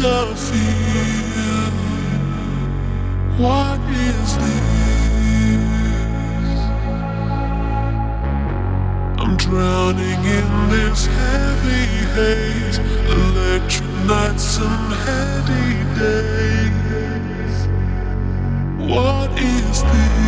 feel. What is this? I'm drowning in this heavy haze, electric nights and heady days. What is this?